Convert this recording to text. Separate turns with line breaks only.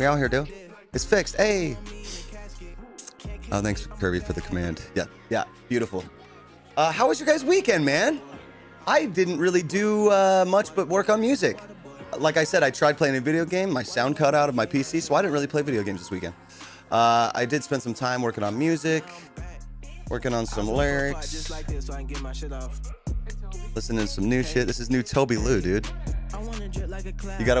We out here, dude. It's fixed. Hey. Oh, thanks, Kirby, for the command. Yeah, yeah, beautiful. Uh, how was your guys' weekend, man? I didn't really do uh, much but work on music. Like I said, I tried playing a video game. My sound cut out of my PC, so I didn't really play video games this weekend. Uh, I did spend some time working on music, working on some lyrics, listening to some new shit. This is new Tobi Lou, dude. You gotta